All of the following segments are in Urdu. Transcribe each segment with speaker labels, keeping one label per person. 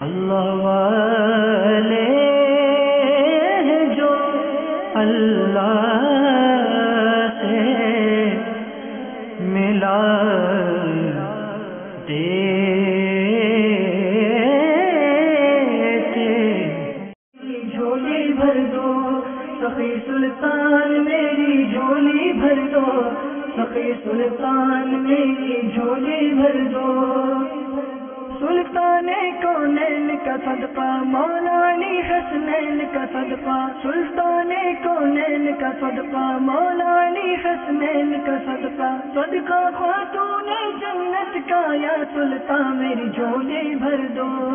Speaker 1: اللہ والے ہیں جو اللہ سے ملا جھولی بھر دو، سخی سلطان میری جھولی بھر دو، سخی سلطان میری جھولی بھر دو۔ کونین کا صدقہ مولا علی حسنین کا صدقہ، سلطان کونین کا صدقہ مولا علی حسنین کا صدقہ۔ صدقہ خاتون جنت کا، یا سلطان میری جھولی بھر دو۔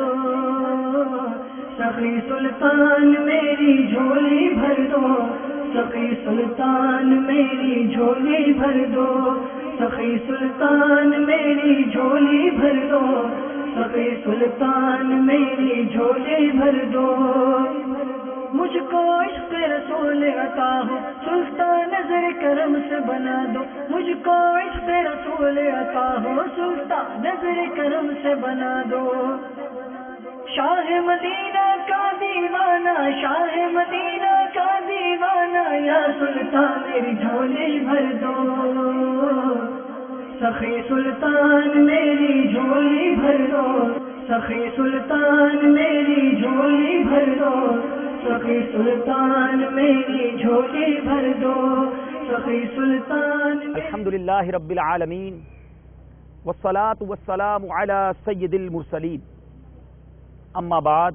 Speaker 1: سخی سلطان میری جھولی بھر دو۔ سخی سلطان میری جھولی بھر دو۔ سخی سلطان میری جھولی بھر دو۔ سخی سلطان میری جھولی بھر دو۔ مجھ کو عشق رسول عطا ہو، سلطان نظر کرم سے بنا دو۔ مجھ کو عشق رسول عطا ہو، سلطان نظر کرم سے بنا دو۔ شاہ مدینہ کا دیوانہ، شاہ مدینہ کا دیوانہ، یا سلطان میری جھولی بھر دو۔ سخی سلطان میری جھولی بھر دو، سخی سلطان میری جھولی بھر دو، سخی سلطان میری جھولی بھر دو، سخی سلطان
Speaker 2: الحمد للہ رب العالمین، والصلاة والسلام على سید المرسلین. اما بعد،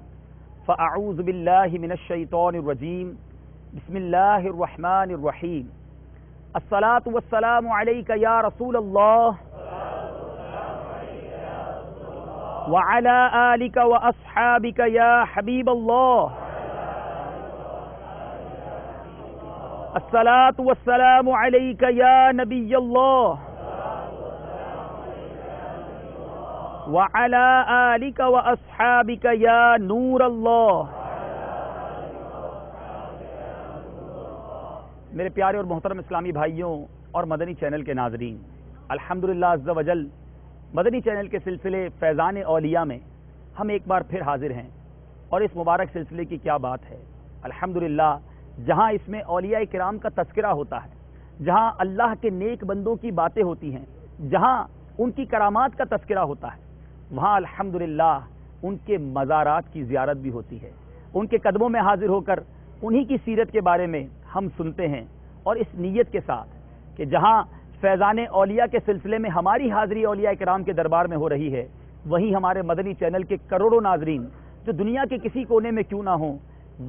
Speaker 2: فاعوذ باللہ من الشیطان الرجیم، بسم اللہ الرحمن الرحیم. الصلاة والسلام علیک یا رسول اللہ وعلى آلك وأصحابك يا حبيب الله. الصلاة والسلام عليك يا نبي الله. وعلى آلك وأصحابك يا نور الله. میرے پیارے اور محترم اسلامی بھائیوں اور مدنی چینل کے ناظرین، الحمدللہ عز و جل مدنی چینل کے سلسلے فیضان اولیاء میں ہم ایک بار پھر حاضر ہیں اور اس مبارک سلسلے کی کیا بات ہے؟ الحمدللہ، جہاں اس میں اولیاء کرام کا تذکرہ ہوتا ہے، جہاں اللہ کے نیک بندوں کی باتیں ہوتی ہیں، جہاں ان کی کرامات کا تذکرہ ہوتا ہے، وہاں الحمدللہ ان کے مزارات کی زیارت بھی ہوتی ہے۔ ان کے قدموں میں حاضر ہو کر انہی کی سیرت کے بارے میں ہم سنتے ہیں اور اس نیت کے ساتھ کہ جہاں فیضان اولیاء کے سلسلے میں ہماری حاضری اولیاء کرام کے دربار میں ہو رہی ہے۔ وہیں ہمارے مدنی چینل کے کروڑوں ناظرین جو دنیا کے کسی کونے میں کیوں نہ ہوں،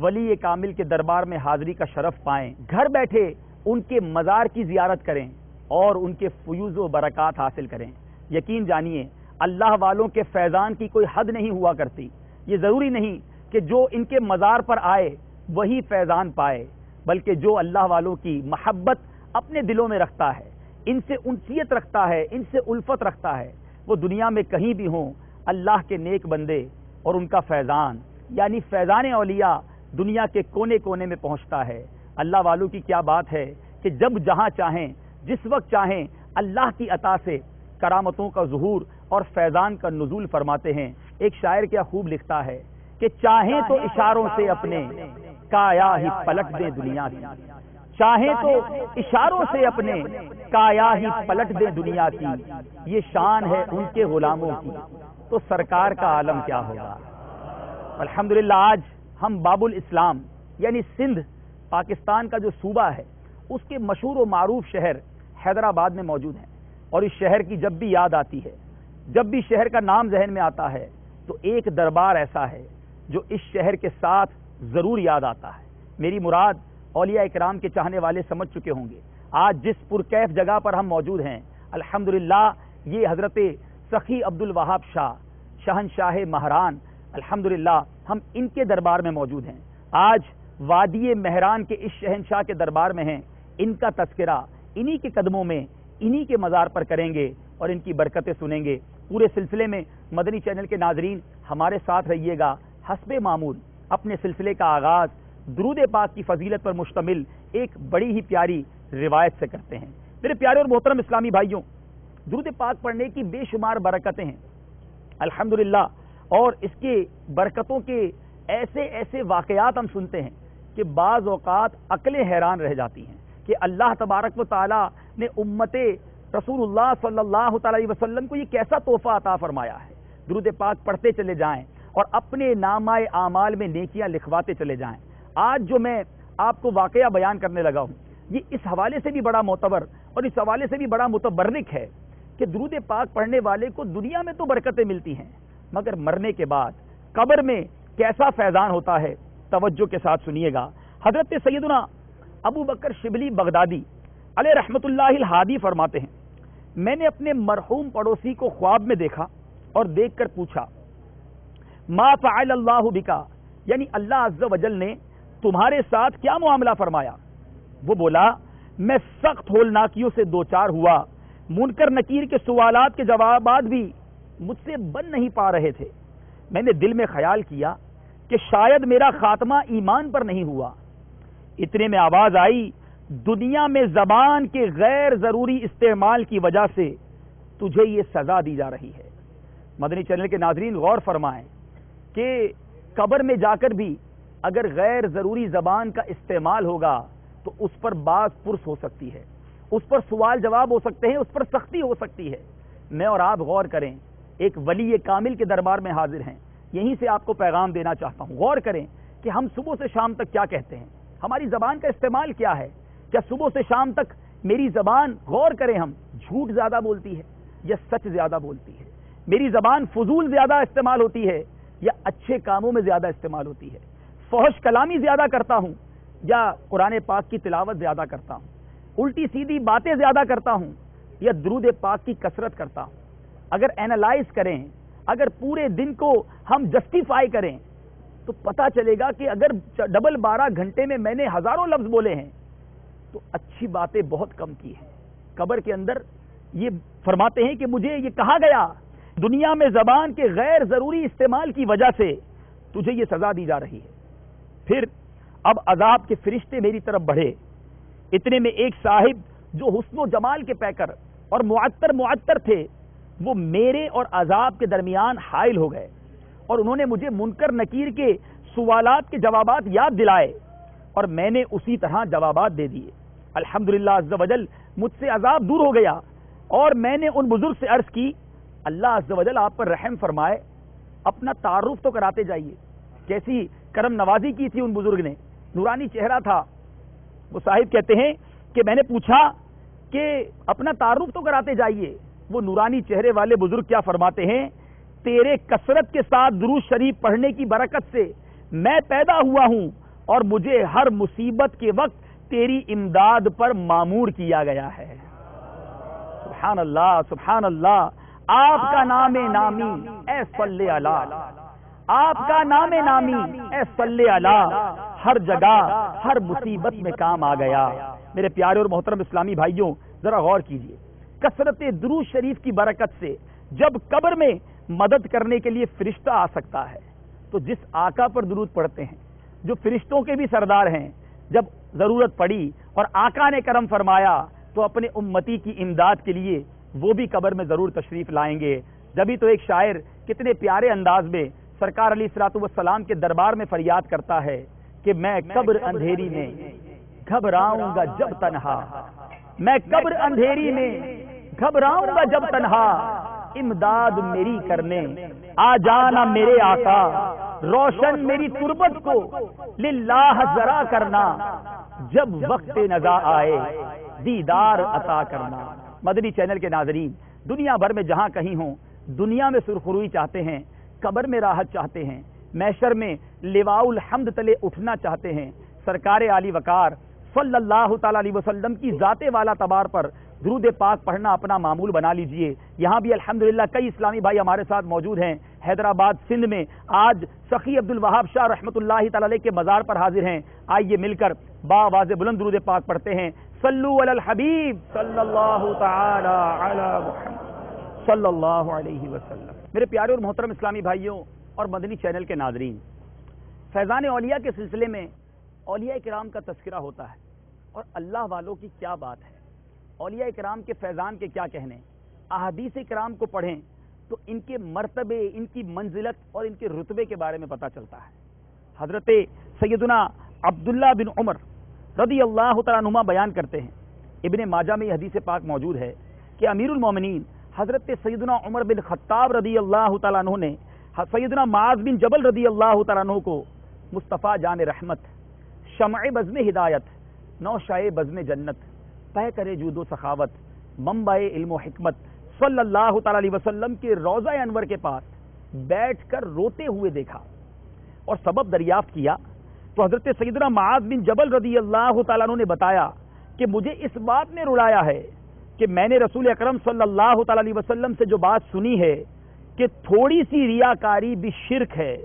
Speaker 2: ولی کامل کے دربار میں حاضری کا شرف پائیں۔ گھر بیٹھے ان کے مزار کی زیارت کریں اور ان کے فیوز و برکات حاصل کریں۔ یقین جانیے، اللہ والوں کے فیضان کی کوئی حد نہیں ہوا کرتی۔ یہ ضروری نہیں کہ جو ان کے مزار پر آئے، وہی فیضان پائے، بلکہ جو اللہ والوں کی محبت اپنے دلوں میں رکھتا ہے۔ ان سے انسیت رکھتا ہے ان سے الفت رکھتا ہے۔ وہ دنیا میں کہیں بھی ہوں اللہ کے نیک بندے اور ان کا فیضان یعنی فیضان اولیاء دنیا کے کونے کونے میں پہنچتا ہے۔ اللہ والوں کی کیا بات ہے کہ جب جہاں چاہیں جس وقت چاہیں اللہ کی عطا سے کرامتوں کا ظہور اور فیضان کا نزول فرماتے ہیں۔ ایک شاعر کیا خوب لکھتا ہے کہ چاہیں تو اشاروں سے اپنے کایا ہی پلٹ دے دنیا کی چاہیں تو اشاروں سے اپنے کایا ہی پلٹ دے دنیا کی۔ یہ شان ہے ان کے غلاموں کی۔ تو سرکار کا عالم کیا ہوگا؟ الحمدللہ آج ہم باب الاسلام یعنی سندھ پاکستان کا جو صوبہ ہے اس کے مشہور و معروف شہر حیدرآباد میں موجود ہیں۔ اور اس شہر کی جب بھی یاد آتی ہے جب بھی شہر کا نام ذہن میں آتا ہے تو ایک دربار ایسا ہے جو اس شہر کے ساتھ ضرور یاد آتا ہے۔ میری مراد اولیاء اکرام کے چاہنے والے سمجھ چکے ہوں گے۔ آج جس پرکیف جگہ پر ہم موجود ہیں، الحمدللہ، یہ حضرت سخی عبد الوہاب شاہ، شہنشاہ مہران، الحمدللہ، ہم ان کے دربار میں موجود ہیں۔ آج وادی مہران کے اس شہنشاہ کے دربار میں ہیں۔ ان کا تذکرہ انہی کے قدموں میں، انہی کے مزار پر کریں گے اور ان کی برکتیں سنیں گے۔ پورے سلسلے میں مدنی چینل کے ناظرین، ہمارے ساتھ رہیے گا حسب معمول، اپنے سلسلے کا آغاز درود پاک کی فضیلت پر مشتمل ایک بڑی ہی پیاری روایت سے کرتے ہیں۔ میرے پیارے اور محترم اسلامی بھائیوں، درود پاک پڑھنے کی بے شمار برکتیں ہیں۔ الحمدللہ، اور اس کے برکتوں کے ایسے ایسے واقعات ہم سنتے ہیں کہ بعض اوقات عقلیں حیران رہ جاتی ہیں کہ اللہ تبارک و تعالی نے امت رسول اللہ صلی اللہ تعالی وسلم کو یہ کیسا تحفہ عطا فرمایا ہے۔ درود پاک پڑھتے چلے جائیں اور اپنے نامہ اعمال میں نیکیاں لکھواتے چلے جائیں۔ آج جو میں آپ کو واقعہ بیان کرنے لگا ہوں، یہ اس حوالے سے بھی بڑا معتبر اور اس حوالے سے بھی بڑا متبرک ہے کہ درود پاک پڑھنے والے کو دنیا میں تو برکتیں ملتی ہیں، مگر مرنے کے بعد قبر میں کیسا فیضان ہوتا ہے، توجہ کے ساتھ سنیے گا۔ حضرت سیدنا ابو بکر شبلی بغدادی علیہ رحمت اللہ الحادی فرماتے ہیں، میں نے اپنے مرحوم پڑوسی کو خواب میں دیکھا اور دیکھ کر پوچھا، ما فعل اللہ بکا؟ یعنی اللہ عز و جل نے تمہارے ساتھ کیا معاملہ فرمایا؟ وہ بولا، میں سخت ہولناکیوں سے دوچار ہوا۔ منکر نکیر کے سوالات کے جوابات بھی مجھ سے بن نہیں پا رہے تھے۔ میں نے دل میں خیال کیا کہ شاید میرا خاتمہ ایمان پر نہیں ہوا۔ اتنے میں آواز آئی، دنیا میں زبان کے غیر ضروری استعمال کی وجہ سے تجھے یہ سزا دی جا رہی ہے۔ مدنی چینل کے ناظرین، غور فرمائیں کہ قبر میں جا کر بھی اگر غیر ضروری زبان کا استعمال ہوگا تو اس پر بعض پرس ہو سکتی ہے۔ اس پر سوال جواب ہو سکتے ہیں، اس پر سختی ہو سکتی ہے۔ میں اور آپ غور کریں، ایک ولی کامل کے دربار میں حاضر ہیں۔ یہیں سے آپ کو پیغام دینا چاہتا ہوں۔ غور کریں کہ ہم صبح سے شام تک کیا کہتے ہیں۔ ہماری زبان کا استعمال کیا ہے؟ کیا صبح سے شام تک میری زبان، غور کریں ہم، جھوٹ زیادہ بولتی ہے یا سچ زیادہ بولتی ہے؟ میری زبان فضول زیادہ استعمال ہوتی ہے یا اچھے کاموں میں زیادہ استعمال ہوتی ہے؟ فوش کلامی زیادہ کرتا ہوں یا قرآن پاک کی تلاوت زیادہ کرتا ہوں، الٹی سیدھی باتیں زیادہ کرتا ہوں یا درود پاک کی کثرت کرتا ہوں۔ اگر اینالائز کریں، اگر پورے دن کو ہم جسٹیفائی کریں، تو پتا چلے گا کہ اگر ڈبل بارہ گھنٹے میں میں نے ہزاروں لفظ بولے ہیں، تو اچھی باتیں بہت کم کی ہیں۔ قبر کے اندر یہ فرماتے ہیں کہ مجھے یہ کہا گیا؟ دنیا میں زبان کے غیر ضروری استعمال کی وجہ سے تجھے یہ سزا دی جا رہی ہے۔ پھر اب عذاب کے فرشتے میری طرف بڑھے۔ اتنے میں ایک صاحب جو حسن و جمال کے پیکر اور معطر معطر تھے، وہ میرے اور عذاب کے درمیان حائل ہو گئے اور انہوں نے مجھے منکر نکیر کے سوالات کے جوابات یاد دلائے اور میں نے اسی طرح جوابات دے دیے۔ الحمد للہ مجھ سے عذاب دور ہو گیا اور میں نے ان بزرگ سے عرض کی، اللہ عز و جل آپ پر رحم فرمائے، اپنا تعارف تو کراتے جائیے۔ کیسی کرم نوازی کی تھی ان بزرگ نے۔ نورانی چہرہ تھا۔ وہ صاحب کہتے ہیں کہ میں نے پوچھا کہ اپنا تعارف تو کراتے جائیے۔ وہ نورانی چہرے والے بزرگ کیا فرماتے ہیں؟ تیرے کثرت کے ساتھ دروش شریف پڑھنے کی برکت سے میں پیدا ہوا ہوں اور مجھے ہر مصیبت کے وقت تیری امداد پر معمور کیا گیا ہے۔ سبحان اللہ سبحان اللہ۔ آپ کا نام نامی، اے صلی اللہ آپ کا نام نامی اے صلی اللہ ہر جگہ ہر مصیبت میں کام آ گیا۔ میرے پیارے اور محترم اسلامی بھائیوں ذرا غور کیجیے۔ کثرت درو شریف کی برکت سے جب قبر میں مدد کرنے کے لیے فرشتہ آ سکتا ہے تو جس آقا پر درود پڑھتے ہیں جو فرشتوں کے بھی سردار ہیں جب ضرورت پڑی اور آقا نے کرم فرمایا تو اپنے امتی کی امداد کے لیے وہ بھی قبر میں ضرور تشریف لائیں گے۔ جبھی تو ایک شاعر کتنے پیارے انداز میں سرکار علی سلاط والسلام کے دربار میں فریاد کرتا ہے کہ میں قبر اندھیری میں گھبراؤں گا جب تنہا۔ میں قبر اندھیری میں گھبراؤں گا جب تنہا۔ امداد میری کرنے۔ آ جانا میرے آقا۔ روشن میری تربت کو۔ للہ ذرا کرنا۔ جب وقت نزا آئے دیدار عطا کرنا۔ مدنی چینل کے ناظرین دنیا بھر میں جہاں کہیں ہوں دنیا میں سرخروئی چاہتے ہیں قبر میں راحت چاہتے ہیں۔ میشر میں لواء الحمد تلے اٹھنا چاہتے ہیں۔ سرکار علی وقار صلی اللہ تعالی علیہ وسلم کی ذات والا تبار پر درود پاک پڑھنا اپنا معمول بنا لیجیے۔ یہاں بھی الحمدللہ کئی اسلامی بھائی ہمارے ساتھ موجود ہیں۔ حیدرآباد، سندھ میں آج سخی عبد الوہاب شاہ رحمۃ اللہ تعالی کے مزار پر حاضر ہیں۔ آئیے مل کر با واضح بلند درود پاک پڑھتے ہیں۔ صلو علی الحبیب صلی اللہ تعالی علی محمد صلی اللہ علیہ وسلم۔ میرے پیارے اور محترم اسلامی بھائیوں اور مدنی چینل کے ناظرین، فیضان اولیاء کے سلسلے میں اولیاء کرام کا تذکرہ ہوتا ہے اور اللہ والوں کی کیا بات ہے؟ اولیاء کرام کے فیضان کے کیا کہنے؟ احادیث کرام کو پڑھیں تو ان کے مرتبے، ان کی منزلت اور ان کے رتبے کے بارے میں پتا چلتا ہے۔ حضرت سیدنا عبداللہ بن عمر رضی اللہ تعالیٰ نما بیان کرتے ہیں۔ ابن ماجہ میں یہ حدیث پاک موجود ہے کہ امیر المومنین حضرت سیدنا عمر بن خطاب رضی اللہ تعالیٰ عنہ نے، سیدنا معاذ بن جبل رضی اللہ تعالیٰ عنہ کو مصطفیٰ جان رحمت، شمع بزم ہدایت، نوشائے بزم جنت پہ کرے جود و سخاوت ممبئے علم و حکمت، صلی اللہ تعالی علیہ وسلم کے روزہ انور کے پاس بیٹھ کر روتے ہوئے دیکھا اور سبب دریافت کیا تو حضرت سیدنا معاذ بن جبل رضی اللہ تعالیٰ عنہ نے بتایا کہ مجھے اس بات نے رلایا ہے کہ میں نے رسول اکرم صلی اللہ تعالی علیہ وسلم سے جو بات سنی ہے کہ تھوڑی سی ریاکاری بھی شرک ہے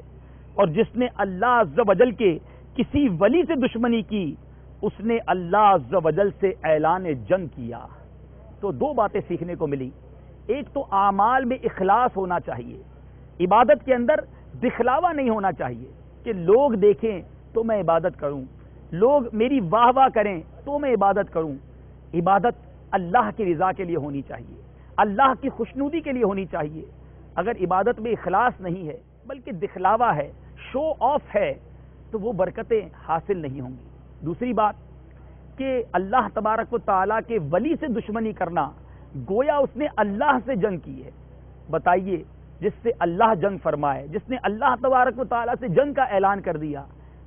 Speaker 2: اور جس نے اللہ عز و جل کے کسی ولی سے دشمنی کی، اس نے اللہ عز و جل سے اعلان جنگ کیا۔ تو دو باتیں سیکھنے کو ملی۔ ایک تو اعمال میں اخلاص ہونا چاہیے۔ عبادت کے اندر دکھلاوا نہیں ہونا چاہیے کہ لوگ دیکھیں تو میں عبادت کروں، لوگ میری واہ واہ کریں تو میں عبادت کروں۔ عبادت اللہ کی رضا کے لیے ہونی چاہیے، اللہ کی خوشنودی کے لیے ہونی چاہیے۔ اگر عبادت میں اخلاص نہیں ہے، بلکہ دکھلاوا ہے شو آف ہے، تو وہ برکتیں حاصل نہیں ہوں گی۔ دوسری بات کہ اللہ تبارک و تعالیٰ کے ولی سے دشمنی کرنا، گویا اس نے اللہ سے جنگ کی ہے۔ بتائیے، جس سے اللہ جنگ فرمائے، جس نے اللہ تبارک و تعالیٰ سے جنگ کا اعلان کر دیا،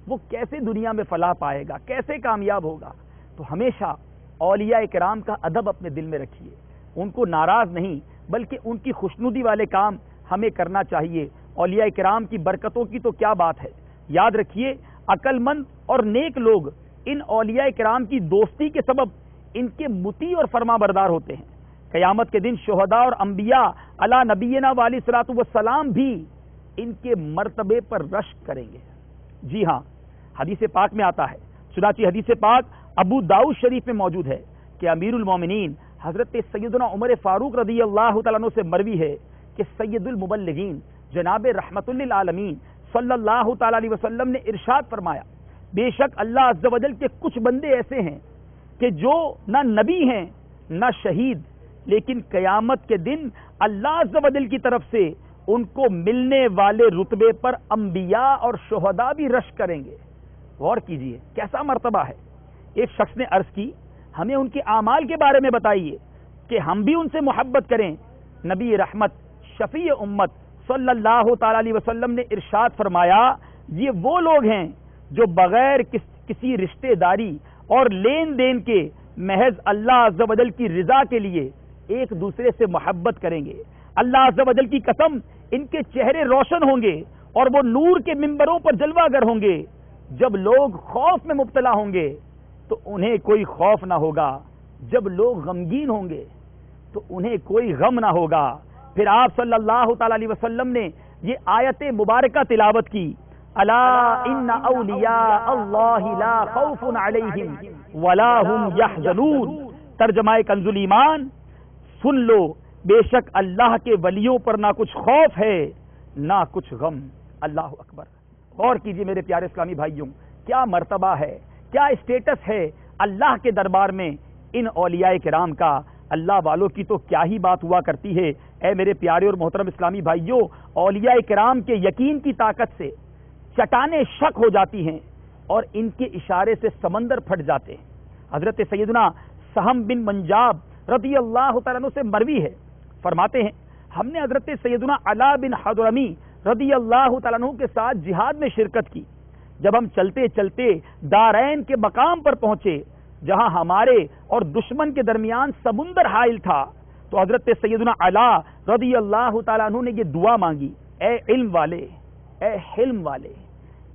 Speaker 2: وہ کیسے دنیا میں فلاح پائے گا؟ کیسے کامیاب ہوگا؟ تو ہمیشہ اولیاء کرام کا ادب اپنے دل میں رکھیے۔ ان کو ناراض نہیں، بلکہ ان کی خوشنودی والے کام ہمیں کرنا چاہیے۔ اولیاء کرام کی برکتوں کی تو کیا بات ہے؟ یاد رکھیے عقل مند اور نیک لوگ ان اولیاء کرام کی دوستی کے سبب ان کے متی اور فرما بردار ہوتے ہیں۔ قیامت کے دن شہداء اور انبیاء اللہ نبینا والی صلاحت وسلام بھی ان کے مرتبے پر رشک کریں گے۔ جی ہاں حدیث پاک میں آتا ہے۔ چنانچہ حدیث پاک ابو داؤ شریف میں موجود ہے کہ امیر المومنین حضرت سیدنا عمر فاروق رضی اللہ تعالیٰ عنہ سے مروی ہے کہ سید المبلغین جناب رحمت للعالمین صلی اللہ تعالی علیہ وسلم نے ارشاد فرمایا، بے شک اللہ عز و جل کے کچھ بندے ایسے ہیں کہ جو نہ نبی ہیں، نہ شہید، لیکن قیامت کے دن اللہ عز و جل کی طرف سے ان کو ملنے والے رتبے پر انبیاء اور شہداء بھی رش کریں گے۔ غور کیجیے، کیسا مرتبہ ہے؟ ایک شخص نے عرض کی، ہمیں ان کے اعمال کے بارے میں بتائیے کہ ہم بھی ان سے محبت کریں۔ نبی رحمت، شفیع امت صلی اللہ تعالی علیہ وسلم نے ارشاد فرمایا، یہ وہ لوگ ہیں جو بغیر کس، کسی رشتہ داری اور لین دین کے محض اللہ عز و جل کی رضا کے لیے ایک دوسرے سے محبت کریں گے۔ اللہ عز و جل کی قسم، ان کے چہرے روشن ہوں گے اور وہ نور کے ممبروں پر جلوہ گر ہوں گے۔ جب لوگ خوف میں مبتلا ہوں گے تو انہیں کوئی خوف نہ ہوگا۔ جب لوگ غمگین ہوں گے، تو انہیں کوئی غم نہ ہوگا۔ پھر آپ صلی اللہ تعالی علیہ وسلم نے یہ آیت مبارکہ تلاوت کی۔ الا ان اولیاء اللہ لا خوف علیہم ولا هم يحزنون ترجمہ کنز ایمان۔ سن لو، بے شک اللہ کے ولیوں پر نہ کچھ خوف ہے، نہ کچھ غم۔ اللہ اکبر۔ غور کیجیے میرے پیارے اسلامی بھائیوں، کیا مرتبہ ہے؟ کیا اسٹیٹس ہے اللہ کے دربار میں ان اولیاء کرام کا؟ اللہ والوں کی تو کیا ہی بات ہوا کرتی ہے؟ اے میرے پیارے اور محترم اسلامی بھائیوں، اولیاء کرام کے یقین کی طاقت سے چٹانیں شک ہو جاتی ہیں اور ان کے اشارے سے سمندر پھٹ جاتے ہیں۔ حضرت سیدنا سہم بن منجاب رضی اللہ تعالیٰ سے مروی ہے۔ فرماتے ہیں، ہم نے حضرت سیدنا علا بن حضرمی رضی اللہ تعالیٰ کے ساتھ جہاد میں شرکت کی۔ جب ہم چلتے چلتے دارین کے مقام پر پہنچے، جہاں ہمارے اور دشمن کے درمیان سمندر حائل تھا، تو حضرت سیدنا علا رضی اللہ تعالیٰ عنہ نے یہ دعا مانگی، اے علم والے، اے حلم والے،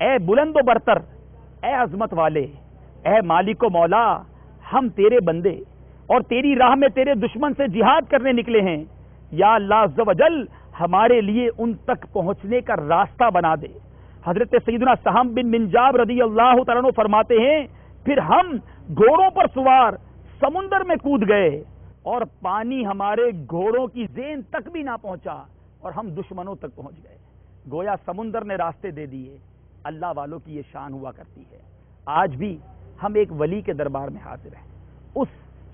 Speaker 2: اے بلند و برتر، اے عظمت والے، اے مالک و مولا، ہم تیرے بندے اور تیری راہ میں تیرے دشمن سے جہاد کرنے نکلے ہیں۔ یا اللہ عز و جل ہمارے لیے ان تک پہنچنے کا راستہ بنا دے۔ حضرت سیدنا سہم بن منجاب رضی اللہ تعالیٰ فرماتے ہیں، پھر ہم گھوڑوں پر سوار سمندر میں کود گئے اور پانی ہمارے گھوڑوں کی زین تک بھی نہ پہنچا اور ہم دشمنوں تک پہنچ گئے۔ گویا سمندر نے راستے دے دیے۔ اللہ والوں کی یہ شان ہوا کرتی ہے۔ آج بھی ہم ایک ولی کے دربار میں حاضر ہیں۔ اس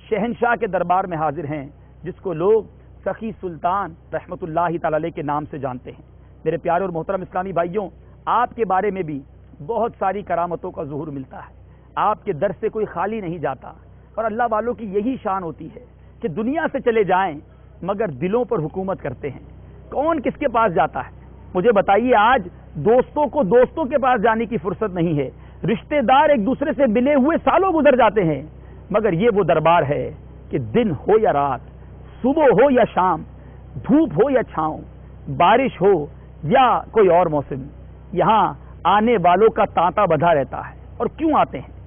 Speaker 2: شہنشاہ کے دربار میں حاضر ہیں، جس کو لوگ سخی سلطان رحمت اللہ تعالی کے نام سے جانتے ہیں۔ میرے پیارے اور محترم اسلامی بھائیوں آپ کے بارے میں بھی بہت ساری کرامتوں کا ظہور ملتا ہے۔ آپ کے در سے کوئی خالی نہیں جاتا۔ اور اللہ والوں کی یہی شان ہوتی ہے کہ دنیا سے چلے جائیں مگر دلوں پر حکومت کرتے ہیں۔ کون کس کے پاس جاتا ہے؟ مجھے بتائیے، آج دوستوں کو دوستوں کے پاس جانے کی فرصت نہیں ہے۔ رشتہ دار ایک دوسرے سے ملے ہوئے سالوں گزر جاتے ہیں۔ مگر یہ وہ دربار ہے کہ دن ہو یا رات، صبح ہو یا شام، دھوپ ہو یا چھاؤں، بارش ہو یا کوئی اور موسم۔ یہاں آنے والوں کا تانتا بدھا رہتا ہے اور کیوں آتے ہیں؟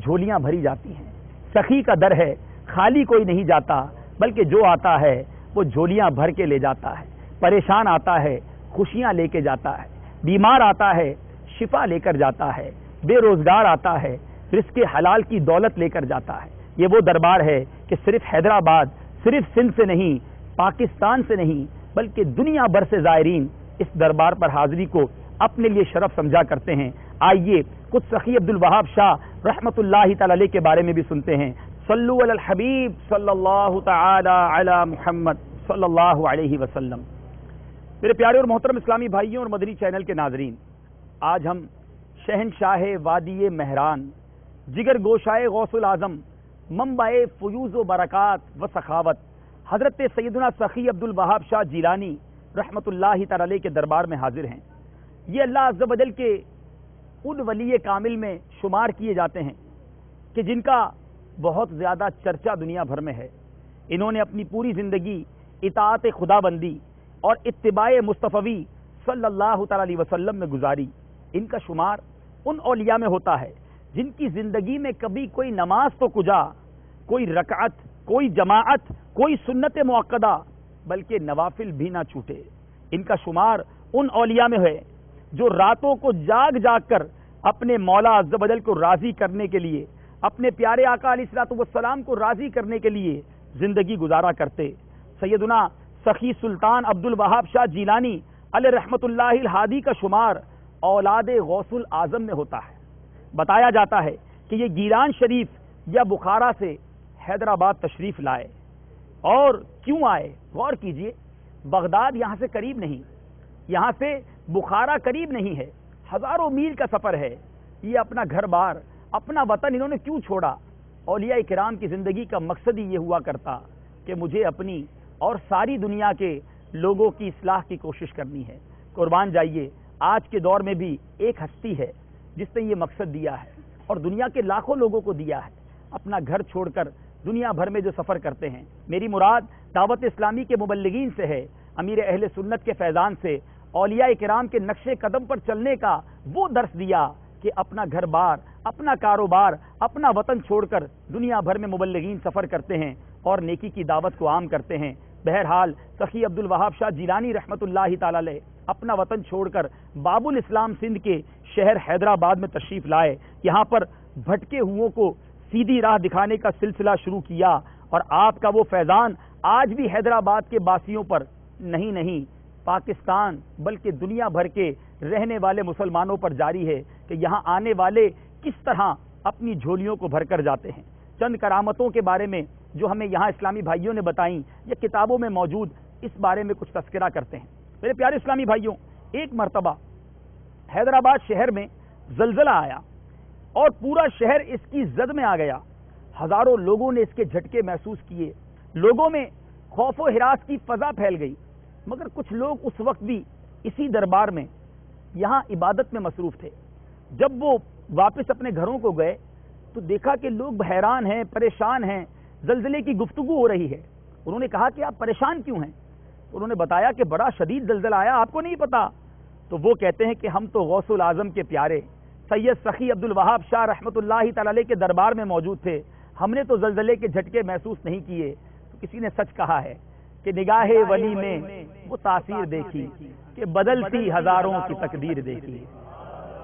Speaker 2: جھولیاں بھری جاتی ہیں۔ سخی کا در ہے، خالی کوئی نہیں جاتا، بلکہ جو آتا ہے، وہ جھولیاں بھر کے لے جاتا ہے۔ پریشان آتا ہے، خوشیاں لے کے جاتا ہے۔ بیمار آتا ہے، شفا لے کر جاتا ہے۔ بے روزگار آتا ہے، رزق حلال کی دولت لے کر جاتا ہے۔ یہ وہ دربار ہے کہ صرف حیدرآباد، صرف سندھ سے نہیں، پاکستان سے نہیں، بلکہ دنیا بھر سے زائرین اس دربار پر حاضری کو اپنے لیے شرف سمجھا کرتے ہیں۔ آئیے کچھ سخی عبد الوہاب شاہ رحمت اللہ تعالی کے بارے میں بھی سنتے ہیں۔ صلو علی الحبیب صلی اللہ تعالی علی محمد صلی اللہ علیہ وسلم۔ میرے پیارے اور محترم اسلامی بھائیوں اور مدنی چینل کے ناظرین، آج ہم شہنشاہ وادی مہران، جگر گوشائے غوث العظم منبع فیوز و برکات و سخاوت، حضرت سیدنا سخی عبد الوہاب شاہ جیلانی رحمت اللہ تعالی کے دربار میں حاضر ہیں۔ یہ اللہ عز و جل کے ان ولی کامل میں شمار کیے جاتے ہیں کہ جن کا بہت زیادہ چرچا دنیا بھر میں ہے۔ انہوں نے اپنی پوری زندگی اطاعت خدا بندی اور اتباع مصطفی صلی اللہ تعالی علیہ وسلم میں گزاری۔ ان کا شمار ان اولیاء میں ہوتا ہے جن کی زندگی میں کبھی کوئی نماز تو کجا، کوئی رکعت، کوئی جماعت، کوئی سنت موقع بلکہ نوافل بھی نہ چھوٹے۔ ان کا شمار ان اولیاء میں ہے۔ جو راتوں کو جاگ جاگ کر اپنے مولا عز و جل کو راضی کرنے کے لیے، اپنے پیارے آقا علیہ السلاۃ والسلام کو راضی کرنے کے لیے زندگی گزارا کرتے۔ سیدنا سخی سلطان عبد الوہاب شاہ جیلانی علیہ رحمت اللہ الحادی کا شمار اولاد غوث العظم میں ہوتا ہے۔ بتایا جاتا ہے کہ یہ گیران شریف یا بخارا سے حیدرآباد تشریف لائے۔ اور کیوں آئے؟ غور کیجیے، بغداد یہاں سے قریب نہیں، یہاں سے بخارا قریب نہیں ہے، ہزاروں میل کا سفر ہے۔ یہ اپنا گھر بار، اپنا وطن انہوں نے کیوں چھوڑا؟ اولیاء کرام کی زندگی کا مقصد ہی یہ ہوا کرتا کہ مجھے اپنی اور ساری دنیا کے لوگوں کی اصلاح کی کوشش کرنی ہے۔ قربان جائیے، آج کے دور میں بھی ایک ہستی ہے جس نے یہ مقصد دیا ہے اور دنیا کے لاکھوں لوگوں کو دیا ہے۔ اپنا گھر چھوڑ کر دنیا بھر میں جو سفر کرتے ہیں۔ میری مراد دعوت اسلامی کے مبلغین سے ہے، امیر اہل سنت کے فیضان سے اولیاء کرام کے نقش قدم پر چلنے کا وہ درس دیا کہ اپنا گھر بار، اپنا کاروبار، اپنا وطن چھوڑ کر دنیا بھر میں مبلغین سفر کرتے ہیں اور نیکی کی دعوت کو عام کرتے ہیں۔ بہرحال، سخی عبد الوہاب شاہ جیلانی رحمت اللہ تعالی اپنا وطن چھوڑ کر باب الاسلام سندھ کے شہر حیدرآباد میں تشریف لائے۔ یہاں پر بھٹکے ہوں کو سیدھی راہ دکھانے کا سلسلہ شروع کیا اور آپ کا وہ فیضان آج بھی حیدرآباد کے باسیوں پر نہیں نہیں۔ پاکستان، بلکہ دنیا بھر کے رہنے والے مسلمانوں پر جاری ہے کہ یہاں آنے والے کس طرح اپنی جھولیوں کو بھر کر جاتے ہیں۔ چند کرامتوں کے بارے میں جو ہمیں یہاں اسلامی بھائیوں نے بتائیں یا کتابوں میں موجود، اس بارے میں کچھ تذکرہ کرتے ہیں۔ میرے پیارے اسلامی بھائیوں، ایک مرتبہ حیدرآباد شہر میں زلزلہ آیا اور پورا شہر اس کی زد میں آ گیا۔ ہزاروں لوگوں نے اس کے جھٹکے محسوس کیے۔ لوگوں میں خوف و ہراس کی فضا پھیل گئی۔ مگر کچھ لوگ اس وقت بھی اسی دربار میں یہاں عبادت میں مصروف تھے۔ جب وہ واپس اپنے گھروں کو گئے تو دیکھا کہ لوگ حیران ہیں، پریشان ہیں۔ زلزلے کی گفتگو ہو رہی ہے۔ انہوں نے کہا کہ آپ پریشان کیوں ہیں؟ انہوں نے بتایا کہ بڑا شدید زلزلہ آیا، آپ کو نہیں پتا۔ تو وہ کہتے ہیں کہ ہم تو غوث العظم کے پیارے سید سخی عبد الوہاب شاہ رحمت اللہ تعالی کے دربار میں موجود تھے۔ ہم نے تو زلزلے کے جھٹکے محسوس نہیں کیے۔ تو کسی نے سچ کہا ہے۔ کہ نگاہ ولی میں وہ تاثیر دیکھی کہ بدلتی ہزاروں کی تقدیر دیکھی۔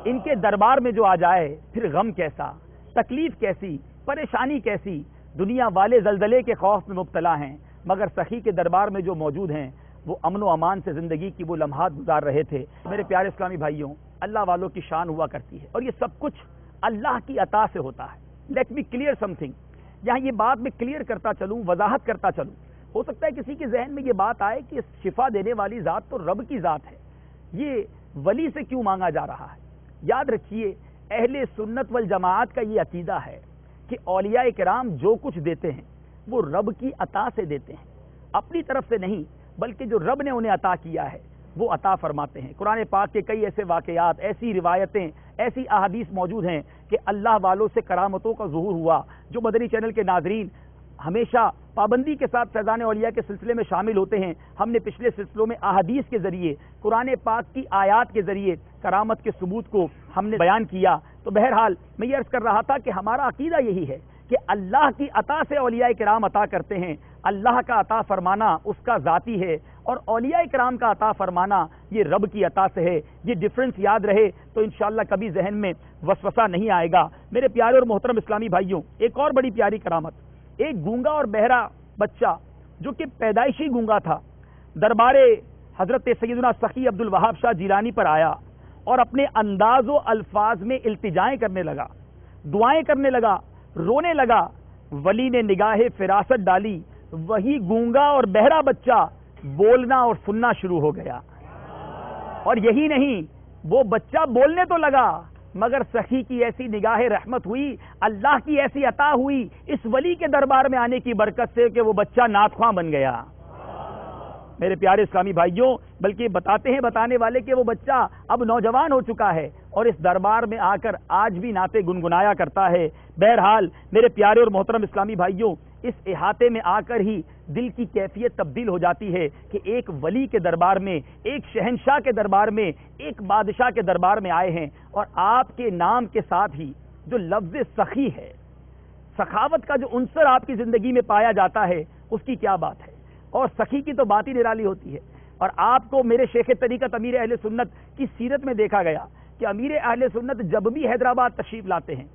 Speaker 2: ان کے دربار میں جو آ جائے پھر غم کیسا تکلیف کیسی پریشانی کیسی دنیا والے زلزلے کے خوف میں مبتلا ہیں مگر سخی کے دربار میں جو موجود ہیں وہ امن و امان سے زندگی کی وہ لمحات گزار رہے تھے۔ میرے پیارے اسلامی بھائیوں اللہ والوں کی شان ہوا کرتی ہے اور یہ سب کچھ اللہ کی عطا سے ہوتا ہے۔ Let me clear something یہاں یہ بات میں کلیئر کرتا چلوں وضاحت کرتا چلوں۔ ہو سکتا ہے کسی کے ذہن میں یہ بات آئے کہ شفا دینے والی ذات تو رب کی ذات ہے۔ یہ ولی سے کیوں مانگا جا رہا ہے؟ یاد رکھیے، اہل سنت والجماعت کا یہ عقیدہ ہے کہ اولیاء کرام جو کچھ دیتے ہیں، وہ رب کی عطا سے دیتے ہیں۔ اپنی طرف سے نہیں، بلکہ جو رب نے انہیں عطا کیا ہے، وہ عطا فرماتے ہیں۔ قرآن پاک کے کئی ایسے واقعات، ایسی روایتیں، ایسی احادیث موجود ہیں کہ اللہ والوں سے کرامتوں کا ظہور ہوا۔ جو مدنی چینل کے ناظرین ہمیشہ پابندی کے ساتھ فیضان اولیاء کے سلسلے میں شامل ہوتے ہیں۔ ہم نے پچھلے سلسلوں میں احادیث کے ذریعے، قرآن پاک کی آیات کے ذریعے کرامت کے ثبوت کو ہم نے بیان کیا۔ تو بہرحال میں یہ عرض کر رہا تھا کہ ہمارا عقیدہ یہی ہے کہ اللہ کی عطا سے اولیاء کرام عطا کرتے ہیں۔ اللہ کا عطا فرمانا اس کا ذاتی ہے اور اولیاء کرام کا عطا فرمانا یہ رب کی عطا سے ہے۔ یہ ڈفرنس یاد رہے تو انشاءاللہ کبھی ذہن میں وسوسہ نہیں آئے گا۔ میرے پیارے اور محترم اسلامی بھائیوں، ایک اور بڑی پیاری کرامت۔ ایک گونگا اور بہرا بچہ جو کہ پیدائشی گونگا تھا، دربار حضرت سیدنا سخی عبد الوہاب شاہ جیلانی پر آیا اور اپنے انداز و الفاظ میں التجائیں کرنے لگا، دعائیں کرنے لگا، رونے لگا، ولی نے نگاہ فراست ڈالی، وہی گونگا اور بہرا بچہ بولنا اور سننا شروع ہو گیا۔ اور یہی نہیں، وہ بچہ بولنے تو لگا۔ مگر سخی کی ایسی نگاہ رحمت ہوئی، اللہ کی ایسی عطا ہوئی، اس ولی کے دربار میں آنے کی برکت سے کہ وہ بچہ ناتخواں بن گیا۔ میرے پیارے اسلامی بھائیوں، بلکہ بتاتے ہیں، بتانے والے کہ وہ بچہ اب نوجوان ہو چکا ہے اور اس دربار میں آ کر آج بھی ناطے گنگنایا کرتا ہے۔ بہرحال، میرے پیارے اور محترم اسلامی بھائیوں اس احاطے میں آ کر ہی دل کی کیفیت تبدیل ہو جاتی ہے کہ ایک ولی کے دربار میں، ایک شہنشاہ کے دربار میں، ایک بادشاہ کے دربار میں آئے ہیں اور آپ کے نام کے ساتھ ہی جو لفظ سخی ہے، سخاوت کا جو عنصر آپ کی زندگی میں پایا جاتا ہے، اس کی کیا بات ہے؟ اور سخی کی تو بات ہی نرالی ہوتی ہے۔ اور آپ کو میرے شیخ طریقت امیر اہل سنت کی سیرت میں دیکھا گیا کہ امیر اہل سنت جب بھی حیدرآباد تشریف لاتے ہیں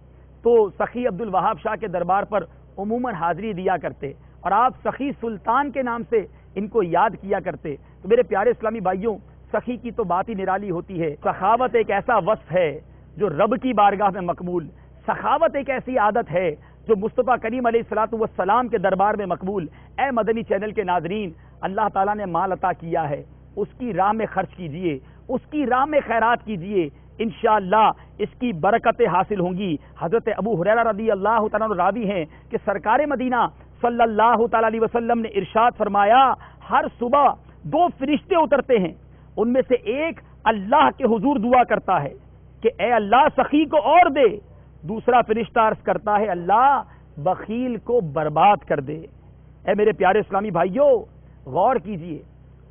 Speaker 2: تو سخی عبد الوہاب شاہ کے دربار پر عموماً حاضری دیا کرتے اور آپ سخی سلطان کے نام سے ان کو یاد کیا کرتے۔ تو میرے پیارے اسلامی بھائیوں، سخی کی تو بات ہی نرالی ہوتی ہے۔ سخاوت ایک ایسا وصف ہے جو رب کی بارگاہ میں مقبول۔ سخاوت ایک ایسی عادت ہے جو مصطفیٰ کریم علیہ السلاۃ والسلام کے دربار میں مقبول۔ اے مدنی چینل کے ناظرین، اللہ تعالیٰ نے مال عطا کیا ہے۔ اس کی راہ میں خرچ کیجیے۔ اس کی راہ میں خیرات کیجیے۔ انشاءاللہ اس کی برکتیں حاصل ہوں گی۔ حضرت ابو حریرہ رضی اللہ تعالیٰ راوی ہیں کہ سرکار مدینہ صلی اللہ تعالی علیہ وسلم نے ارشاد فرمایا، ہر صبح دو فرشتے اترتے ہیں، ان میں سے ایک اللہ کے حضور دعا کرتا ہے کہ اے اللہ سخی کو اور دے، دوسرا فرشتہ عرض کرتا ہے، اللہ بخیل کو برباد کر دے۔ اے میرے پیارے اسلامی بھائیوں غور کیجیے،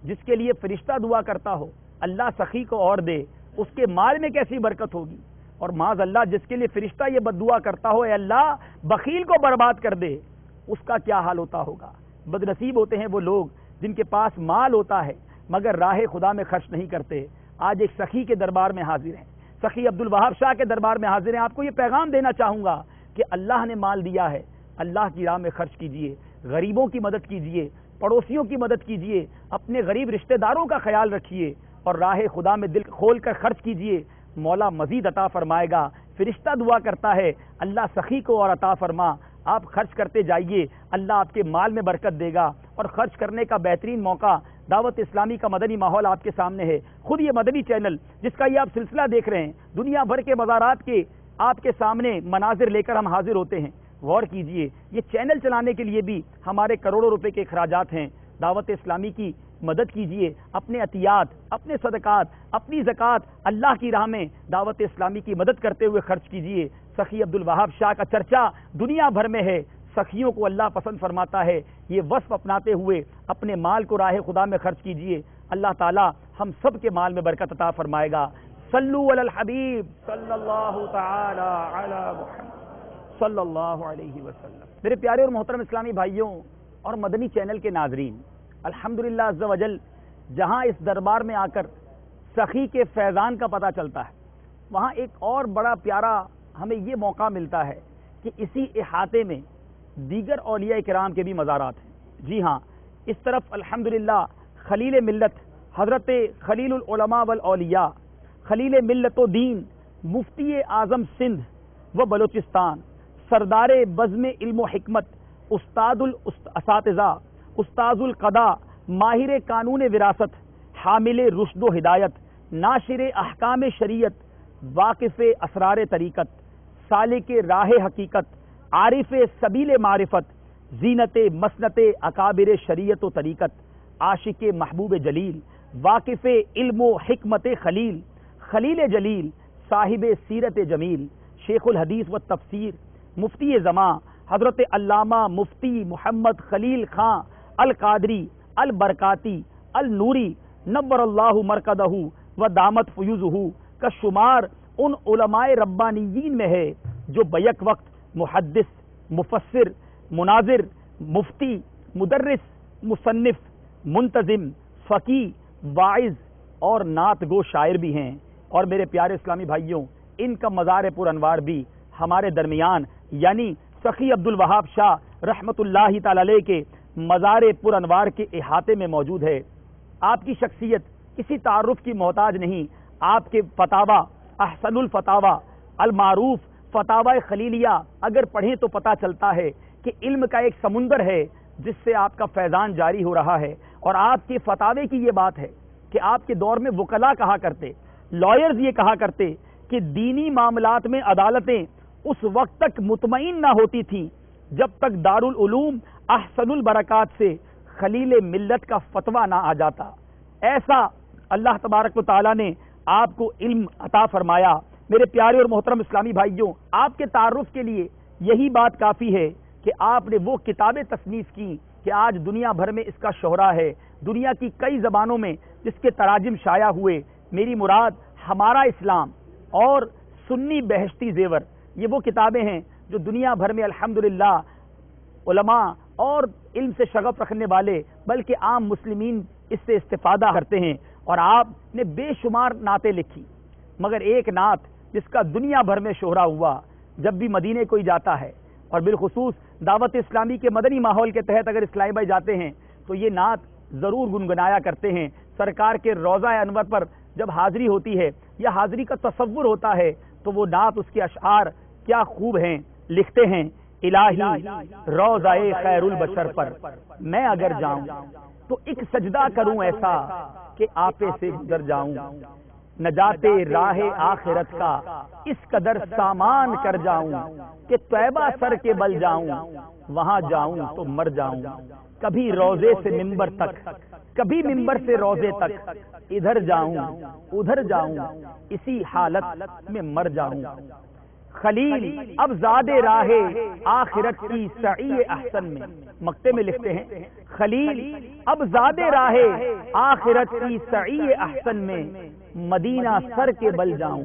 Speaker 2: جس کے لیے فرشتہ دعا کرتا ہو، اللہ سخی کو اور دے۔ اس کے مال میں کیسی برکت ہوگی؟ اور معاذ اللہ، جس کے لیے فرشتہ یہ بد دعا کرتا ہو، اے اللہ، بخیل کو برباد کر دے، اس کا کیا حال ہوتا ہوگا؟ بد نصیب ہوتے ہیں وہ لوگ جن کے پاس مال ہوتا ہے، مگر راہ خدا میں خرچ نہیں کرتے۔ آج ایک سخی کے دربار میں حاضر ہیں۔ سخی عبد الوہاب شاہ کے دربار میں حاضر ہیں۔ آپ کو یہ پیغام دینا چاہوں گا کہ اللہ نے مال دیا ہے۔ اللہ کی راہ میں خرچ کیجیے، غریبوں کی مدد کیجیے، پڑوسیوں کی مدد کیجیے، اپنے غریب رشتہ داروں کا خیال رکھیے۔ اور راہ خدا میں دل کھول کر خرچ کیجیے۔ مولا مزید عطا فرمائے گا۔ فرشتہ دعا کرتا ہے۔ اللہ سخی کو اور عطا فرما۔ آپ خرچ کرتے جائیے۔ اللہ آپ کے مال میں برکت دے گا۔ اور خرچ کرنے کا بہترین موقع دعوت اسلامی کا مدنی ماحول آپ کے سامنے ہے۔ خود یہ مدنی چینل جس کا یہ آپ سلسلہ دیکھ رہے ہیں، دنیا بھر کے مزارات کے آپ کے سامنے مناظر لے کر ہم حاضر ہوتے ہیں۔ غور کیجیے۔ یہ چینل چلانے کے لیے بھی ہمارے کروڑوں روپے کے اخراجات ہیں۔ دعوت اسلامی کی مدد کیجیے اپنے عطیات اپنے صدقات اپنی زکوٰۃ اللہ کی راہ میں دعوت اسلامی کی مدد کرتے ہوئے خرچ کیجیے۔ سخی عبد الوہاب شاہ کا چرچا دنیا بھر میں ہے۔ سخیوں کو اللہ پسند فرماتا ہے۔ یہ وصف اپناتے ہوئے اپنے مال کو راہ خدا میں خرچ کیجیے۔ اللہ تعالی ہم سب کے مال میں برکت عطا فرمائے گا۔ صلو علی الحبیب۔ صلی اللہ تعالی علی محمد۔ صلی اللہ علیہ وسلم۔ میرے پیارے اور محترم اسلامی بھائیوں اور مدنی چینل کے ناظرین الحمدللہ عز و جل جہاں اس دربار میں آ کر سخی کے فیضان کا پتہ چلتا ہے، وہاں ایک اور بڑا پیارا ہمیں یہ موقع ملتا ہے کہ اسی احاطے میں دیگر اولیاء کرام کے بھی مزارات ہیں۔ جی ہاں اس طرف الحمدللہ خلیل ملت، حضرت خلیل العلماء والاولیاء، خلیل ملت و دین، مفتی اعظم سندھ و بلوچستان، سردار بزم علم و حکمت، استاد الاساتذہ استاذ القدا، ماہر قانون وراثت، حامل رشد و ہدایت، ناشر احکام شریعت، واقف اسرار طریقت، سالک راہ حقیقت، عارف سبیل معرفت، زینت مسنت اکابر شریعت و طریقت، عاشق محبوب جلیل، واقف علم و حکمت خلیل خلیل جلیل، صاحب سیرت جمیل، شیخ الحدیث و تفسیر، مفتی زماں، حضرت علامہ مفتی محمد خلیل خان القادری، البرکاتی، النوری، نبر اللہ مرکدہ و دامت فیوز کا شمار ان علماء ربانیین میں ہے جو بیک وقت محدث، مفسر، مناظر، مفتی، مدرس، مصنف، منتظم فقی واعظ اور نعت گو شاعر بھی ہیں۔ اور میرے پیارے اسلامی بھائیوں، ان کا مزار پر انوار بھی ہمارے درمیان یعنی سخی عبد الوہاب شاہ رحمت اللہ تعالی کے مزار پر انوار کے احاطے میں موجود ہے۔ آپ کی شخصیت کسی تعارف کی محتاج نہیں۔ آپ کے فتوا احسن الفتاوا المعروف فتوا خلیلیہ، اگر پڑھیں تو پتا چلتا ہے کہ علم کا ایک سمندر ہے جس سے آپ کا فیضان جاری ہو رہا ہے۔ اور آپ کے فتوے کی یہ بات ہے کہ آپ کے دور میں وکلا کہا کرتے لائرز یہ کہا کرتے کہ دینی معاملات میں عدالتیں اس وقت تک مطمئن نہ ہوتی تھیں جب تک دارالعلوم احسن البرکات سے خلیل ملت کا فتویٰ نہ آ جاتا۔ ایسا اللہ تبارک و تعالیٰ نے آپ کو علم عطا فرمایا۔ میرے پیارے اور محترم اسلامی بھائیوں، آپ کے تعارف کے لیے یہی بات کافی ہے کہ آپ نے وہ کتابیں تصنیف کی کہ آج دنیا بھر میں اس کا شہرہ ہے۔ دنیا کی کئی زبانوں میں جس کے تراجم شائع ہوئے۔ میری مراد ہمارا اسلام اور سنی بہشتی زیور، یہ وہ کتابیں ہیں جو دنیا بھر میں الحمدللہ علماء اور علم سے شغف رکھنے والے، بلکہ عام مسلمین اس سے استفادہ کرتے ہیں۔ اور آپ نے بے شمار نعتیں لکھی، مگر ایک نعت جس کا دنیا بھر میں شہرہ ہوا، جب بھی مدینے کوئی جاتا ہے۔ اور بالخصوص دعوت اسلامی کے مدنی ماحول کے تحت اگر اسلامی بھائی جاتے ہیں، تو یہ نعت ضرور گنگنایا کرتے ہیں۔ سرکار کے روزہ انور پر جب حاضری ہوتی ہے یا حاضری کا تصور ہوتا ہے، تو وہ نعت اس کے اشعار کیا خوب ہیں، لکھتے ہیں۔ الہی روزہ خیر البشر پر میں اگر جاؤں تو ایک سجدہ کروں ایسا کہ آپے سے گزر جاؤں۔ نجات راہ آخرت کا اس قدر سامان کر جاؤں کہ طیبہ سر کے بل جاؤں، وہاں جاؤں تو مر جاؤں۔ کبھی روزے سے ممبر تک، کبھی ممبر سے روزے تک ادھر جاؤں ادھر جاؤں، اسی حالت میں مر جاؤں۔ خلیل اب زیادہ راہ آخرت کی سعی احسن میں۔ مکتے میں لکھتے ہیں خلیل اب زیادہ راہ آخرت کی سعی احسن میں۔ مدینہ سر کے بل جاؤں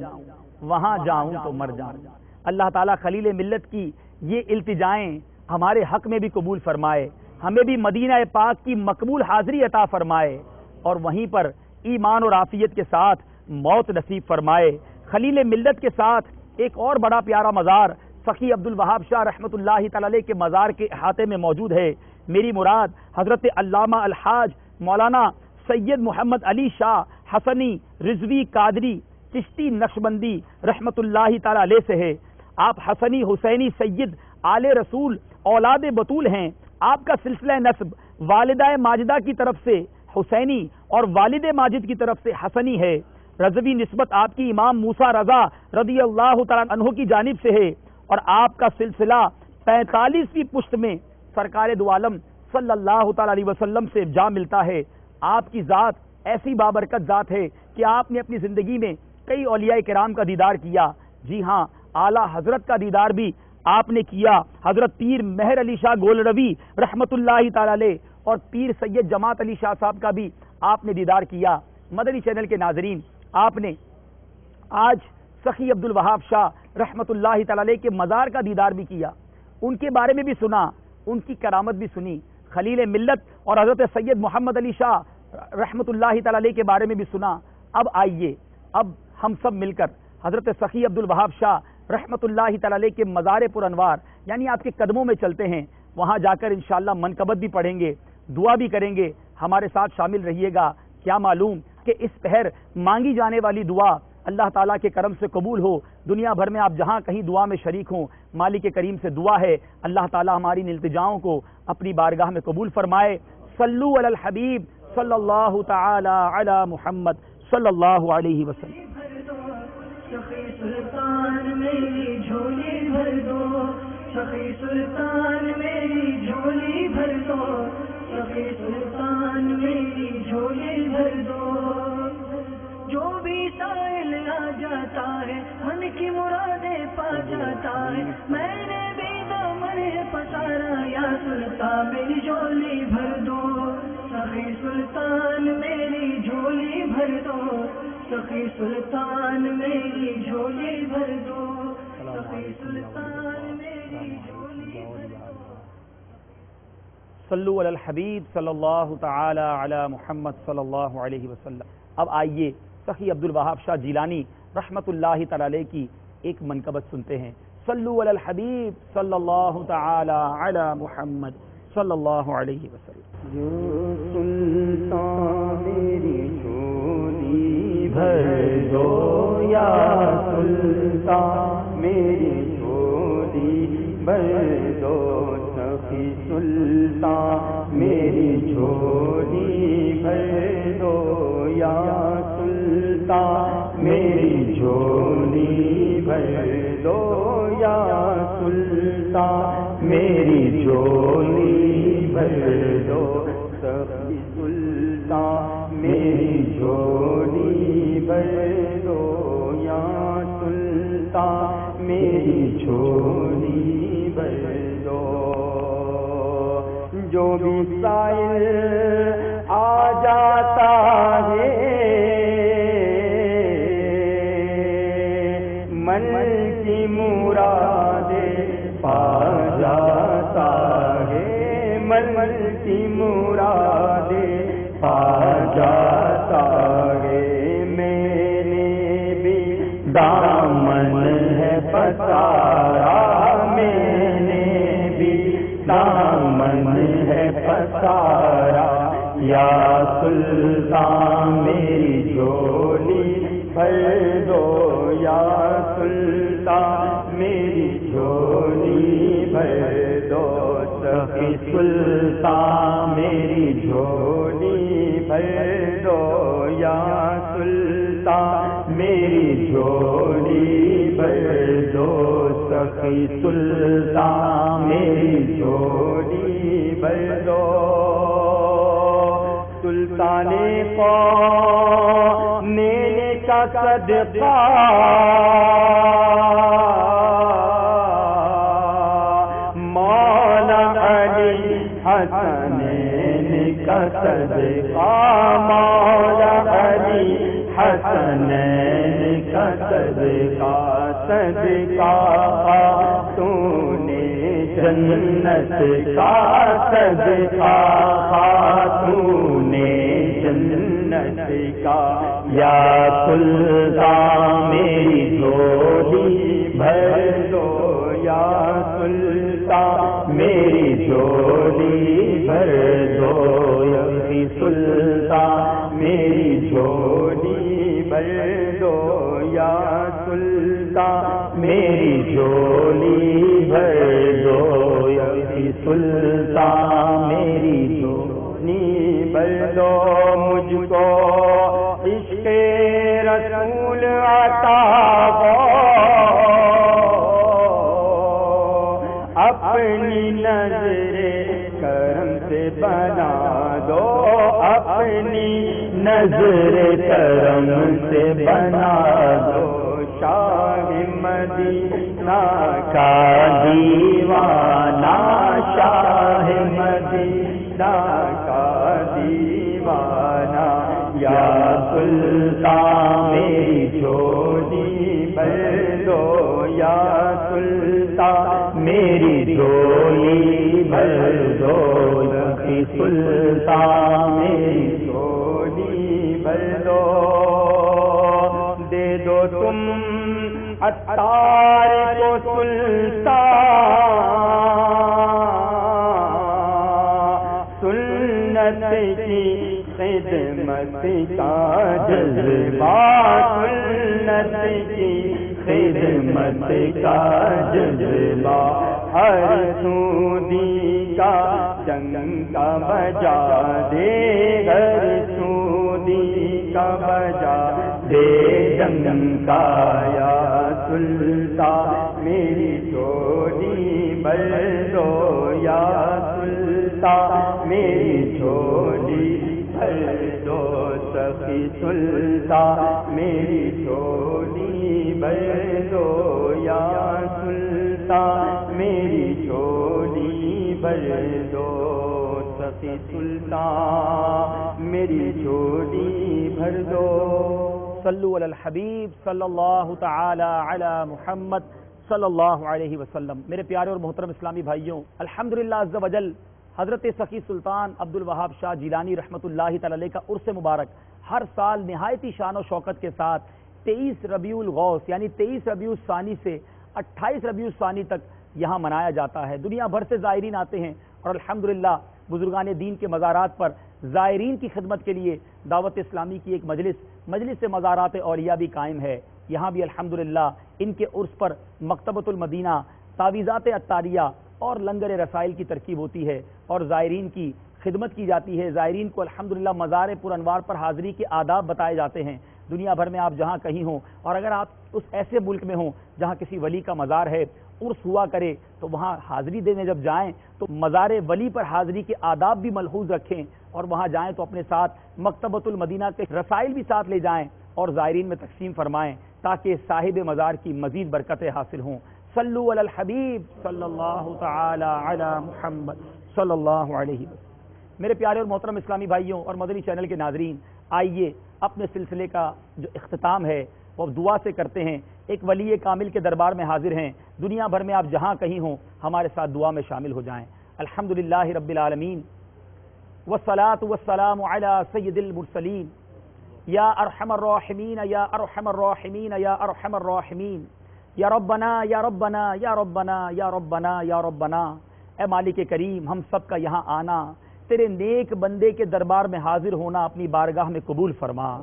Speaker 2: وہاں جاؤں تو مر جاؤں۔ اللہ تعالیٰ خلیل ملت کی یہ التجائیں ہمارے حق میں بھی قبول فرمائے ہمیں بھی مدینہ پاک کی مقبول حاضری عطا فرمائے اور وہیں پر ایمان اور عافیت کے ساتھ موت نصیب فرمائے۔ خلیل ملت کے ساتھ ایک اور بڑا پیارا مزار سخی عبد الوہاب شاہ رحمۃ اللہ تعالی کے مزار کے احاطے میں موجود ہے۔ میری مراد حضرت علامہ الحاج مولانا سید محمد علی شاہ حسنی رضوی قادری چشتی نقشبندی رحمت اللہ تعالی علیہ سے ہے۔ آپ حسنی حسینی سید آل رسول اولاد بطول ہیں۔ آپ کا سلسلہ نصب والدہ ماجدہ کی طرف سے حسینی اور والد ماجد کی طرف سے حسنی ہے۔ رضوی نسبت آپ کی امام موسا رضا رضی اللہ تعالیٰ عنہ کی جانب سے ہے اور آپ کا سلسلہ پینتالیسویں پشت میں سرکار دو عالم صلی اللہ تعالیٰ علیہ وسلم سے جا ملتا ہے۔ آپ کی ذات ایسی بابرکت ذات ہے کہ آپ نے اپنی زندگی میں کئی اولیاء کرام کا دیدار کیا۔ جی ہاں اعلیٰ حضرت کا دیدار بھی آپ نے کیا۔ حضرت پیر مہر علی شاہ گول روی رحمت اللہ تعالی اور پیر سید جماعت علی شاہ صاحب کا بھی آپ نے دیدار کیا۔ مدنی چینل کے ناظرین آپ نے آج سخی عبد الوہاب شاہ رحمت اللہ تعالی کے مزار کا دیدار بھی کیا، ان کے بارے میں بھی سنا، ان کی کرامت بھی سنی۔ خلیل ملت اور حضرت سید محمد علی شاہ رحمت اللہ تعالی کے بارے میں بھی سنا۔ اب آئیے، اب ہم سب مل کر حضرت سخی عبد الوہاب شاہ رحمت اللہ تعالی کے مزار پر انوار یعنی آپ کے قدموں میں چلتے ہیں۔ وہاں جا کر انشاءاللہ منقبت بھی پڑھیں گے، دعا بھی کریں گے۔ ہمارے ساتھ شامل رہیے گا، کیا معلوم؟ کہ اس پہر مانگی جانے والی دعا اللہ تعالیٰ کے کرم سے قبول ہو۔ دنیا بھر میں آپ جہاں کہیں دعا میں شریک ہوں، مالک کریم سے دعا ہے۔ اللہ تعالیٰ ہماری نلتجاؤں کو اپنی بارگاہ میں قبول فرمائے۔ صلو علی الحبیب صلی اللہ تعالی علی محمد صلی اللہ علیہ وسلم۔
Speaker 1: سلطان میری جھولی بھر دو، سخی سلطان میری جھولی بھر دو۔ سائل آ جاتا ہے من کی مرادیں پا جاتا ہے۔ میں نے بھی دامن پسارا یا سلطان میری جھولی بھر دو۔ سخی سلطان میری جھولی بھر دو۔ سخی سلطان میری جھولی بھر دو۔ سخی سلطان میری جھولی بھر دو۔
Speaker 2: صلو علی الحبیب صلی اللہ تعالی علی محمد صلی اللہ علیہ وسلم۔ اب آئیے سخی عبد الوہاب شاہ جیلانی رحمت اللہ تعالی علیہ کی ایک منقبت سنتے ہیں۔ صلو علی الحبیب صلی اللہ تعالی علی محمد صلی اللہ علیہ وسلم۔
Speaker 3: جو سلطان میری جھولی بھر دو یا سلطان میری جھولی بھر دو سخی سلطان میری جھولی بھر دو یا سلطان میری جھولی بھر دو یا سلطان، میری جھولی بھر دو سخی سلطان، میری جھولی بھر دو یا سلطان، میری جھولی بھر دو۔ جو بھی سائل آ جاتا ہے کی مراد پا جاتا ہے میں نے بھی۔ دامن ہے پسارا میں نے بھی۔ دامن ہے پسارا۔ یا سلطان میری جھولی بھر دو یا سلطان، میری جوڑی بھر دو سخی سلطان، میری جوڑی بھر دو سلطان کو نینے کا صدقہ جنت کا صدقہ خاتون جنت کا۔ یا سلطان میری جوڑی بھر دو۔ یا سلطان میری جوڑی دو مجھ کو عشق رسول عطا ہو۔ اپنی نظر کرم سے بنا دو۔ اپنی نظر کرم سے بنا دو۔ شاہ مدینہ کا دیوانہ، شاہ مدینہ سلطا میری جھولی بھر دو یا سلطا میری جھولی بھر دو یا سلطان میری جھولی بھر دو۔ دے دو تم اتار کا جذبہ سنت کی خدمت کا جذبہ ہر سودی کا جنگ کا بجا دے ہر سودی کا بجا دے جنگ کا یا سلطان میری چولی بل دو یا سلطان، میری سخی سلطان میری چولی بل دو یا سلطان میری چولی دو سخی سلطان میری چولی بھر دو
Speaker 2: صلو علی الحبیب صلی اللہ تعالی علی محمد صلی اللہ علیہ وسلم۔ میرے پیارے اور محترم اسلامی بھائیوں، الحمدللہ عز و جل حضرت سخی سلطان عبد الوہاب شاہ جیلانی رحمۃ اللہ تعالی کا عرص مبارک ہر سال نہایتی شان و شوکت کے ساتھ تیئیس ربیع الغوث یعنی تیئیس ربیع الثانی سے اٹھائیس ربیع الثانی تک یہاں منایا جاتا ہے۔ دنیا بھر سے زائرین آتے ہیں اور الحمدللہ بزرگان دین کے مزارات پر زائرین کی خدمت کے لیے دعوت اسلامی کی ایک مجلس مجلس سے مزارات اولیاء بھی قائم ہے۔ یہاں بھی الحمدللہ ان کے عرص پر مکتبۃ المدینہ تعویزات اتاریہ اور لنگر رسائل کی ترکیب ہوتی ہے اور زائرین کی خدمت کی جاتی ہے۔ زائرین کو الحمدللہ مزار پر انوار پر حاضری کے آداب بتائے جاتے ہیں۔ دنیا بھر میں آپ جہاں کہیں ہوں اور اگر آپ اس ایسے ملک میں ہوں جہاں کسی ولی کا مزار ہے، عرس ہوا کرے تو وہاں حاضری دینے جب جائیں تو مزار ولی پر حاضری کے آداب بھی ملحوظ رکھیں اور وہاں جائیں تو اپنے ساتھ مکتبۃ المدینہ کے رسائل بھی ساتھ لے جائیں اور زائرین میں تقسیم فرمائیں تاکہ صاحب مزار کی مزید برکتیں حاصل ہوں۔ صلو علی الحبیب صلی اللہ تعالی علی محمد صلی اللہ علیہ وسلم. میرے پیارے اور محترم اسلامی بھائیوں اور مدنی چینل کے ناظرین، آئیے اپنے سلسلے کا جو اختتام ہے، وہ دعا سے کرتے ہیں۔ ایک ولی کامل کے دربار میں حاضر ہیں۔ دنیا بھر میں آپ جہاں کہیں ہوں، ہمارے ساتھ دعا میں شامل ہو جائیں۔ الحمدللہ رب العالمین۔ والصلاة والسلام على سید المرسلین۔ یا ارحم الراحمین، یا ارحم الراحمین، یا ارحم الراحمین۔ یا ربنا یا ربنا یا ربنا یا ربنا یا ربنا۔ اے مالک کریم، ہم سب کا یہاں آنا، تیرے نیک بندے کے دربار میں حاضر ہونا اپنی بارگاہ میں قبول فرما۔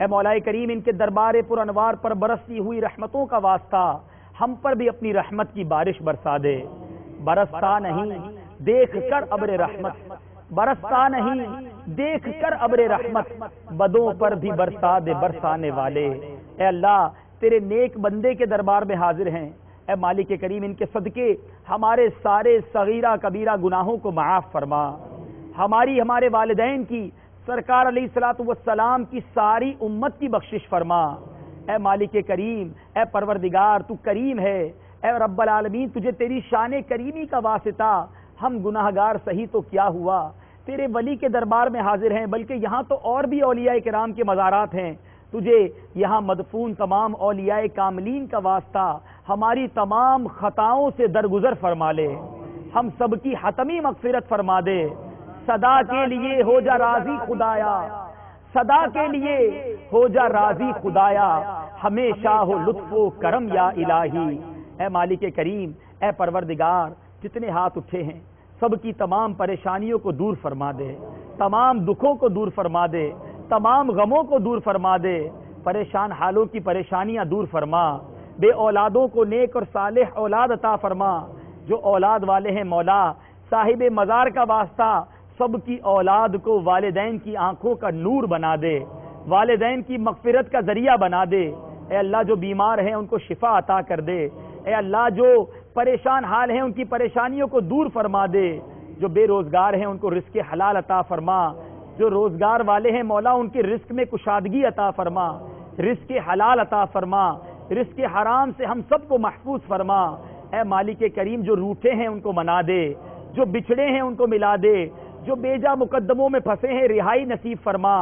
Speaker 2: اے مولا کریم، ان کے دربار پر انوار پر برستی ہوئی رحمتوں کا واسطہ ہم پر بھی اپنی رحمت کی بارش برسا دے۔ برستا نہیں، دیکھ کر ابر رحمت۔ برستا نہیں، دیکھ کر ابر رحمت۔ بدوں پر بھی برسا دے، برسانے والے۔ اے اللہ تیرے نیک بندے کے دربار میں حاضر ہیں۔ اے مالک کریم، ان کے صدقے ہمارے سارے صغیرہ کبیرہ گناہوں کو معاف فرما۔ ہماری، ہمارے والدین کی، سرکار علیہ السلاۃ والسلام کی ساری امت کی بخشش فرما۔ اے مالک کریم، اے پروردگار، تو کریم ہے۔ اے رب العالمین، تجھے تیری شان کریمی کا واسطہ۔ ہم گناہ گار صحیح تو کیا ہوا؟ تیرے ولی کے دربار میں حاضر ہیں، بلکہ یہاں تو اور بھی اولیاء کرام کے مزارات ہیں۔ تجھے یہاں مدفون تمام اولیاء کاملین کا واسطہ ہماری تمام خطاؤں سے درگزر فرما لے۔ ہم سب کی حتمی مغفرت فرما دے۔ صدا کے لیے ہو جا راضی خدایا۔ صدا کے لیے ہو جا راضی خدایا۔ ہمیشہ ہو لطف و کرم یا الہی۔ اے مالک کریم اے پروردگار جتنے ہاتھ اٹھے ہیں سب کی تمام پریشانیوں کو دور فرما دے۔ تمام دکھوں کو دور فرما دے۔ تمام غموں کو دور فرما دے، پریشان حالوں کی پریشانیاں دور فرما۔ بے اولادوں کو نیک اور صالح اولاد عطا فرما۔ جو اولاد والے ہیں مولا، صاحب مزار کا واسطہ سب کی اولاد کو والدین کی آنکھوں کا نور بنا دے۔ والدین کی مغفرت کا ذریعہ بنا دے۔ اے اللہ جو بیمار ہیں ان کو شفا عطا کر دے۔ اے اللہ جو پریشان حال ہیں ان کی پریشانیوں کو دور فرما دے۔ جو بے روزگار ہیں ان کو رزق حلال عطا فرما۔ جو روزگار والے ہیں، مولا ان کے رزق میں کشادگی عطا فرما، رزق حلال عطا فرما، رزق حرام سے ہم سب کو محفوظ فرما۔ اے مالک کریم، جو روٹے ہیں ان کو منا دے، جو بچھڑے ہیں ان کو ملا دے، جو بیجا مقدموں میں پھنسے ہیں، رہائی نصیب فرما۔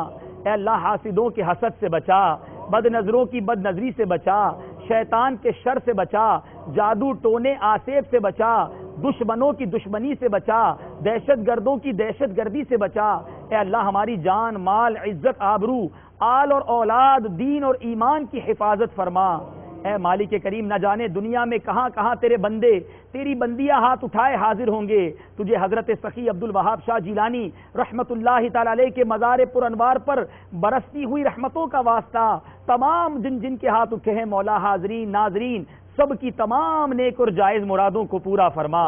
Speaker 2: اے اللہ، حاسدوں کے حسد سے بچا بد نظروں کی بد نظری سے بچا، شیطان کے شر سے بچا، جادو ٹونے آسیب سے بچا، دشمنوں کی دشمنی سے بچا، دہشت گردوں کی دہشت گردی سے بچا۔ اے اللہ ہماری جان، مال، عزت، آبرو، آل اور اولاد، دین اور ایمان کی حفاظت فرما۔ اے مالک کریم، نہ جانے دنیا میں کہاں کہاں تیرے بندے، تیری بندیاں ہاتھ اٹھائے حاضر ہوں گے۔ تجھے حضرت سخی عبد الوہاب شاہ جیلانی رحمت اللہ تعالی علیہ کے مزار پر انوار پر برستی ہوئی رحمتوں کا واسطہ، تمام جن جن کے ہاتھ اٹھے ہیں، مولا حاضرین، ناظرین سب کی تمام نیک اور جائز مرادوں کو پورا فرما۔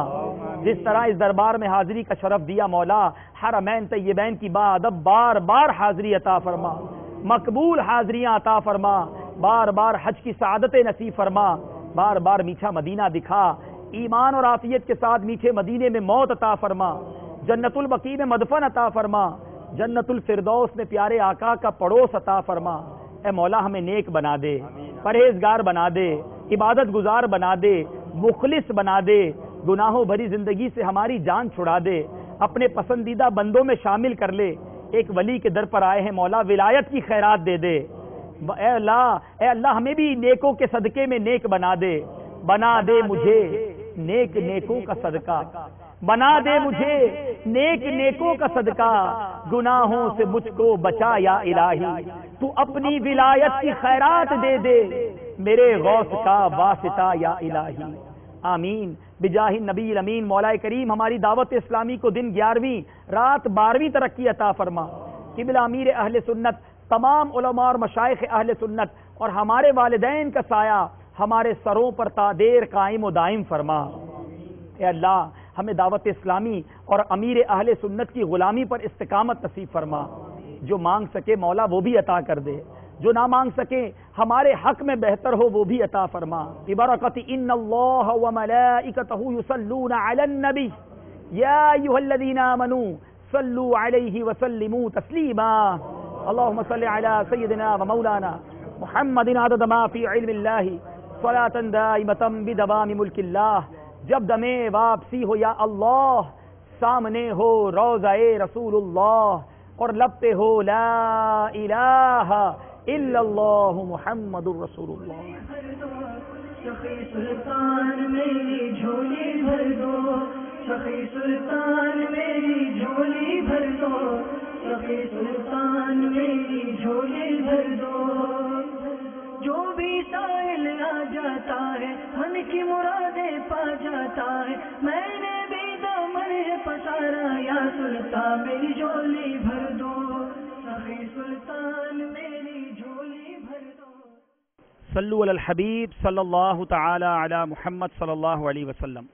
Speaker 2: جس طرح اس دربار میں حاضری کا شرف دیا مولا حرمین طیبین کی با ادب بار بار حاضری عطا فرما۔ مقبول حاضریاں عطا فرما۔ بار بار حج کی سعادت نصیب فرما۔ بار بار میٹھا مدینہ دکھا۔ ایمان اور عافیت کے ساتھ میٹھے مدینے میں موت عطا فرما۔ جنت البقی میں مدفن عطا فرما۔ جنت الفردوس میں پیارے آقا کا پڑوس عطا فرما۔ اے مولا ہمیں نیک بنا دے۔ پرہیزگار بنا دے۔ عبادت گزار بنا دے مخلص بنا دے گناہوں بھری زندگی سے ہماری جان چھڑا دے اپنے پسندیدہ بندوں میں شامل کر لے۔ ایک ولی کے در پر آئے ہیں مولا ولایت کی خیرات دے دے۔ اے اللہ اے اللہ ہمیں بھی نیکوں کے صدقے میں نیک بنا دے۔ بنا دے مجھے نیک نیکوں کا صدقہ۔ بنا دے مجھے نیک نیکوں کا صدقہ۔ گناہوں سے مجھ کو بچا یا الہی۔ تو اپنی ولایت کی خیرات دے دے۔ میرے غوث کا واسطہ یا الہی۔ آمین۔ بجاہ نبی امین مولا کریم، ہماری دعوت اسلامی کو دن گیارہویں، رات بارہویں ترقی عطا فرما۔ قبل امیر اہل سنت، تمام علماء اور مشائق اہل سنت اور ہمارے والدین کا سایہ ہمارے سروں پر تادیر قائم و دائم فرما۔ اے اللہ، ہمیں دعوت اسلامی اور امیر اہل سنت کی غلامی پر استقامت نصیب فرما۔ جو مانگ سکے مولا وہ بھی عطا کر دے۔ جو نہ مانگ سکے، ہمارے حق میں بہتر ہو، وہ بھی عطا فرما۔ ببرکت ان اللہ و ملائکتہ یصلون علی النبی۔ یا ایہا الذین آمنوا صلو علیہ وسلموا تسلیما۔ اللہم صلی علی سیدنا و مولانا محمد عدد ما فی علم اللہ، صلاة دائمتا بدوام ملک اللہ۔ جب دمے واپسی ہو، یا اللہ، سامنے ہو روزہ رسول اللہ، اور لب پہ ہو، لا الہ الا اللہ محمد الرسول اللہ
Speaker 1: سخی سلطان میری جھولی بھر دو سخی سلطان میری جھولی بھر دو سلطان بھر دو جو بھی سائل آ جاتا ہے من کی مرادیں پا جاتا ہے۔ میں نے بھی دامن پسارا، یا سلطان میری جھولی بھر دو۔ سخی سلطان
Speaker 2: صلو علی الحبیب صلی اللہ تعالی علی محمد صلی اللہ علیہ وسلم۔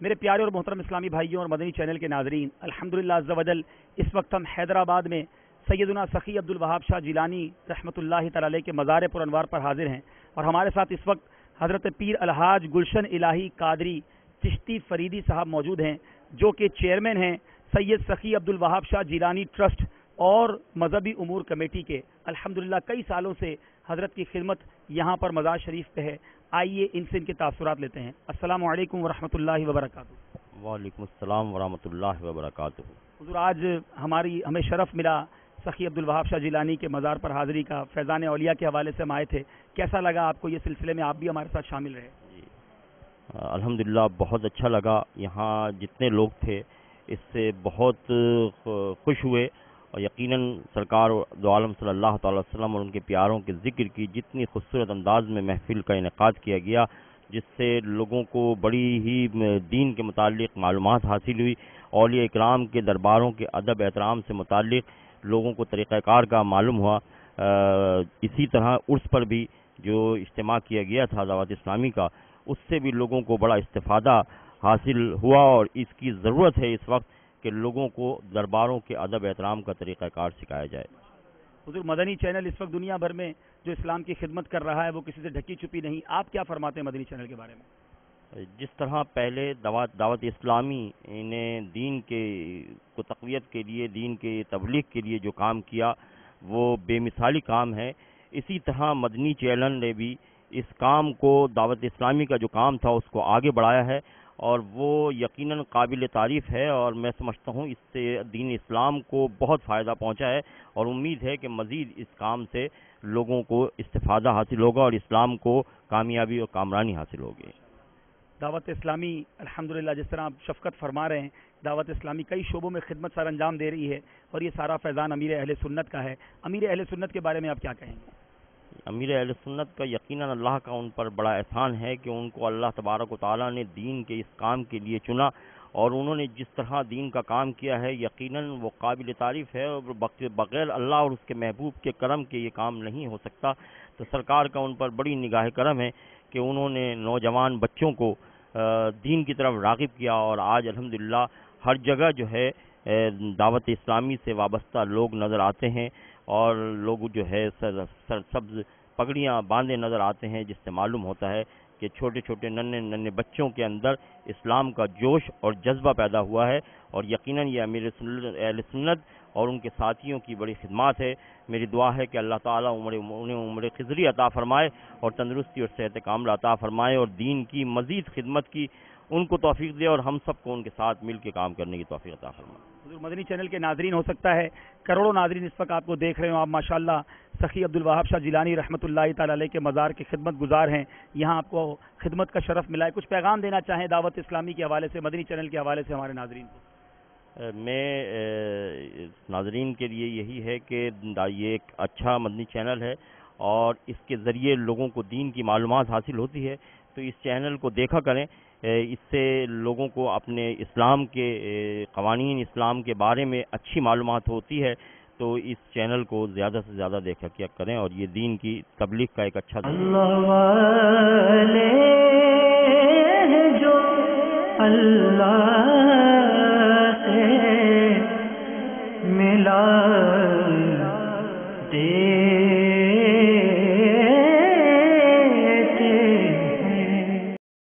Speaker 2: میرے پیارے اور محترم اسلامی بھائیوں اور مدنی چینل کے ناظرین، الحمدللہ عز و جل، اس وقت ہم حیدرآباد میں سیدنا سخی عبد الوہاب شاہ جیلانی رحمۃ اللہ تعالی کے مزار پر انوار پر حاضر ہیں اور ہمارے ساتھ اس وقت حضرت پیر الحاج گلشن الہی قادری چشتی فریدی صاحب موجود ہیں، جو کہ چیئرمین ہیں سید سخی عبد الوہاب شاہ جیلانی ٹرسٹ اور مذہبی امور کمیٹی کے۔ الحمدللہ، کئی سالوں سے حضرت کی خدمت یہاں پر مزار شریف پہ ہے۔ آئیے ان سے ان کے تاثرات لیتے ہیں۔ السلام علیکم ورحمۃ اللہ وبرکاتہ۔
Speaker 4: وعلیکم السلام ورحمۃ اللہ وبرکاتہ۔
Speaker 2: حضور آج ہماری ہمیں شرف ملا سخی عبد الوہاب شاہ جیلانی کے مزار پر حاضری کا فیضان اولیاء کے حوالے سے ہم آئے تھے۔ کیسا لگا آپ کو یہ سلسلے میں آپ بھی ہمارے ساتھ شامل رہے؟
Speaker 4: الحمدللہ بہت اچھا لگا۔ یہاں جتنے لوگ تھے اس سے بہت خوش ہوئے۔ اور یقیناً سرکار دو عالم صلی اللہ تعالی وسلم اور ان کے پیاروں کے ذکر کی جتنی خوبصورت انداز میں محفل کا انعقاد کیا گیا، جس سے لوگوں کو بڑی ہی دین کے متعلق معلومات حاصل ہوئی، اولیاء اکرام کے درباروں کے ادب احترام سے متعلق لوگوں کو طریقہ کار کا معلوم ہوا۔ اسی طرح عرس پر بھی جو اجتماع کیا گیا تھا دعوت اسلامی کا، اس سے بھی لوگوں کو بڑا استفادہ حاصل ہوا اور اس کی ضرورت ہے اس وقت کہ لوگوں کو درباروں کے ادب احترام کا طریقہ کار سکھایا جائے۔
Speaker 2: حضور مدنی چینل اس وقت دنیا بھر میں جو اسلام کی خدمت کر رہا ہے وہ کسی سے ڈھکی چھپی نہیں۔ آپ کیا فرماتے ہیں مدنی چینل کے بارے میں؟
Speaker 4: جس طرح پہلے دعوت دعوت اسلامی نے دین کے کو تقویت کے لیے دین کے تبلیغ کے لیے جو کام کیا وہ بے مثالی کام ہے۔ اسی طرح مدنی چینل نے بھی اس کام کو دعوت اسلامی کا جو کام تھا اس کو آگے بڑھایا ہے۔ اور وہ یقیناً قابل تعریف ہے اور میں سمجھتا ہوں اس سے دین اسلام کو بہت فائدہ پہنچا ہے اور امید ہے کہ مزید اس کام سے لوگوں کو استفادہ حاصل ہوگا اور اسلام کو کامیابی اور کامرانی حاصل ہوگی۔
Speaker 2: دعوت اسلامی، الحمدللہ، جس طرح آپ شفقت فرما رہے ہیں، دعوت اسلامی کئی شعبوں میں خدمت سر انجام دے رہی ہے اور یہ سارا فیضان امیر اہل سنت کا ہے۔ امیر اہل سنت کے بارے میں آپ کیا کہیں گے؟
Speaker 4: امیر اہل سنت کا یقیناً اللہ کا ان پر بڑا احسان ہے کہ ان کو اللہ تبارک و تعالیٰ نے دین کے اس کام کے لیے چنا اور انہوں نے جس طرح دین کا کام کیا ہے، یقیناً وہ قابل تعریف ہے اور بغیر اللہ اور اس کے محبوب کے کرم کے یہ کام نہیں ہو سکتا۔ تو سرکار کا ان پر بڑی نگاہ کرم ہے کہ انہوں نے نوجوان بچوں کو دین کی طرف راغب کیا اور آج الحمدللہ ہر جگہ جو ہے دعوت اسلامی سے وابستہ لوگ نظر آتے ہیں۔ اور لوگ جو ہے سر سر سبز پگڑیاں باندھے نظر آتے ہیں، جس سے معلوم ہوتا ہے کہ چھوٹے چھوٹے ننے ننے بچوں کے اندر اسلام کا جوش اور جذبہ پیدا ہوا ہے اور یقیناً یہ امیر اہل سنت اور ان کے ساتھیوں کی بڑی خدمات ہے۔ میری دعا ہے کہ اللہ تعالیٰ عمر انہیں عمر خضری عطا فرمائے اور تندرستی اور صحت کامل عطا فرمائے اور دین کی مزید خدمت کی ان کو توفیق دے اور ہم سب کو ان کے ساتھ مل کے کام کرنے کی توفیق عطا فرمائے۔
Speaker 2: حضور مدنی چینل کے ناظرین ہو سکتا ہے کروڑوں ناظرین اس وقت آپ کو دیکھ رہے ہوں۔ آپ ماشاءاللہ سخی عبد الوہاب شاہ جیلانی رحمۃ اللہ تعالی علیہ کے مزار کے خدمت گزار ہیں۔ یہاں آپ کو خدمت کا شرف ملا ہے۔ کچھ پیغام دینا چاہیں دعوت اسلامی کے حوالے سے مدنی چینل کے حوالے سے ہمارے ناظرین کو۔
Speaker 4: میں ناظرین کے لیے یہی ہے کہ یہ ایک اچھا مدنی چینل ہے اور اس کے ذریعے لوگوں کو دین کی معلومات حاصل ہوتی ہے۔ تو اس چینل کو دیکھا کریں۔ اس سے لوگوں کو اپنے اسلام کے قوانین اسلام کے بارے میں اچھی معلومات ہوتی ہے، تو اس چینل کو زیادہ سے زیادہ دیکھا کیا کریں اور یہ دین کی تبلیغ کا ایک اچھا
Speaker 1: اللہ ملا دے